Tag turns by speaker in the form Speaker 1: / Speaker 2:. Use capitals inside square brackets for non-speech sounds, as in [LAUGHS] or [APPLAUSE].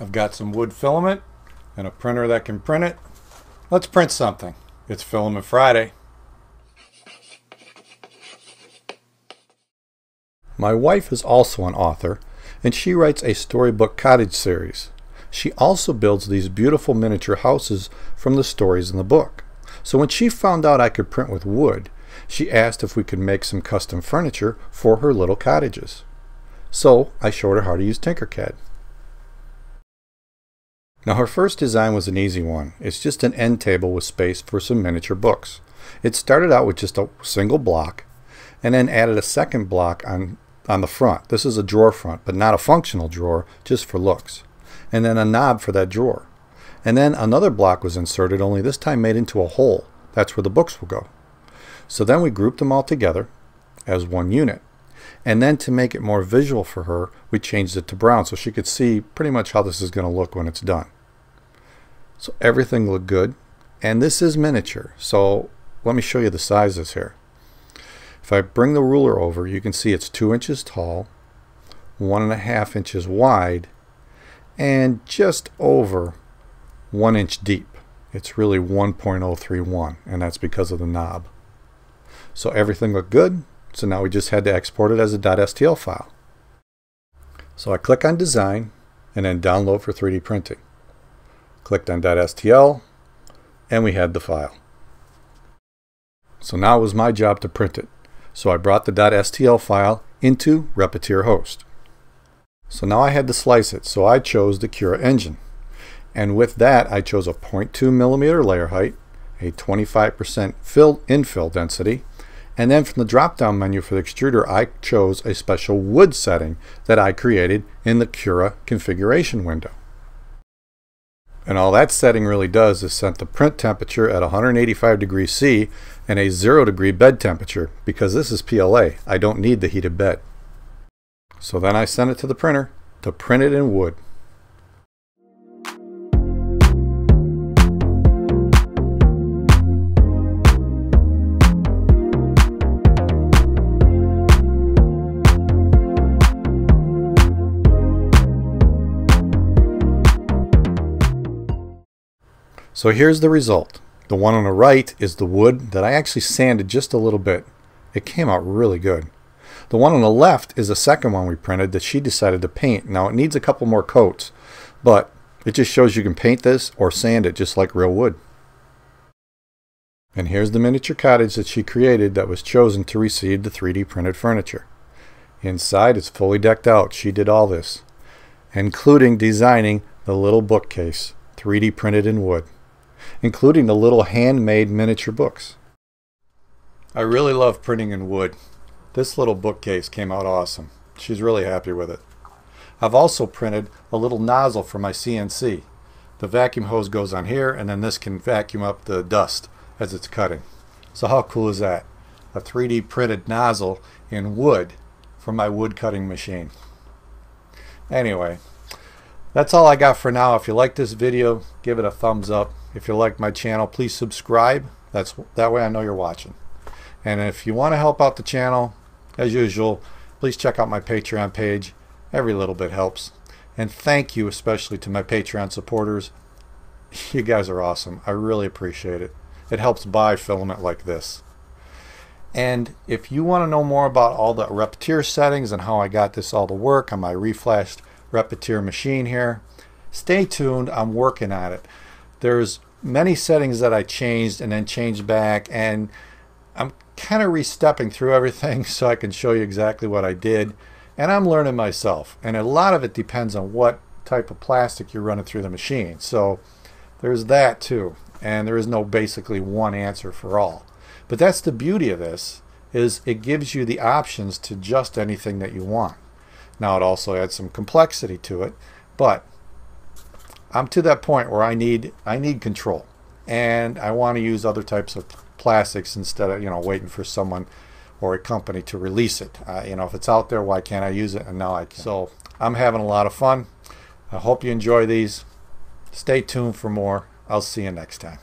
Speaker 1: I've got some wood filament and a printer that can print it. Let's print something. It's Filament Friday. My wife is also an author, and she writes a storybook cottage series. She also builds these beautiful miniature houses from the stories in the book. So when she found out I could print with wood, she asked if we could make some custom furniture for her little cottages. So I showed her how to use Tinkercad. Now her first design was an easy one. It's just an end table with space for some miniature books. It started out with just a single block and then added a second block on, on the front. This is a drawer front, but not a functional drawer, just for looks. And then a knob for that drawer. And then another block was inserted, only this time made into a hole. That's where the books will go. So then we grouped them all together as one unit. And then to make it more visual for her, we changed it to brown so she could see pretty much how this is going to look when it's done. So everything looked good. And this is miniature. So let me show you the sizes here. If I bring the ruler over, you can see it's two inches tall, one and a half inches wide, and just over one inch deep. It's really 1.031, and that's because of the knob. So everything looked good. So now we just had to export it as a .stl file. So I click on Design and then Download for 3D Printing. Clicked on .stl and we had the file. So now it was my job to print it. So I brought the .stl file into Repetier Host. So now I had to slice it, so I chose the Cura engine. And with that, I chose a 0.2 millimeter layer height, a 25% fill infill density, and then from the drop-down menu for the extruder, I chose a special wood setting that I created in the Cura configuration window. And all that setting really does is set the print temperature at 185 degrees C and a 0 degree bed temperature because this is PLA. I don't need the heated bed. So then I sent it to the printer to print it in wood. So here's the result. The one on the right is the wood that I actually sanded just a little bit. It came out really good. The one on the left is the second one we printed that she decided to paint. Now it needs a couple more coats, but it just shows you can paint this or sand it just like real wood. And here's the miniature cottage that she created that was chosen to receive the 3D printed furniture. Inside it's fully decked out. She did all this, including designing the little bookcase, 3D printed in wood including the little handmade miniature books. I really love printing in wood. This little bookcase came out awesome. She's really happy with it. I've also printed a little nozzle for my CNC. The vacuum hose goes on here and then this can vacuum up the dust as it's cutting. So how cool is that? A 3D printed nozzle in wood for my wood cutting machine. Anyway, that's all I got for now. If you like this video, give it a thumbs up. If you like my channel, please subscribe. That's That way I know you're watching. And if you want to help out the channel, as usual, please check out my Patreon page. Every little bit helps. And thank you especially to my Patreon supporters. [LAUGHS] You guys are awesome. I really appreciate it. It helps buy filament like this. And if you want to know more about all the Repetier settings and how I got this all to work on my reflashed Repetier machine here, stay tuned. I'm working on it. There's many settings that I changed and then changed back and I'm kind of re-stepping through everything [LAUGHS] so I can show you exactly what I did and I'm learning myself and a lot of it depends on what type of plastic you're running through the machine so there's that too and there is no basically one answer for all. But that's the beauty of this is it gives you the options to just anything that you want now it also adds some complexity to it but I'm to that point where I need I need control, and I want to use other types of plastics instead of you know waiting for someone or a company to release it. Uh, you know, if it's out there, why can't I use it? And now I can. So I'm having a lot of fun. I hope you enjoy these. Stay tuned for more. I'll see you next time.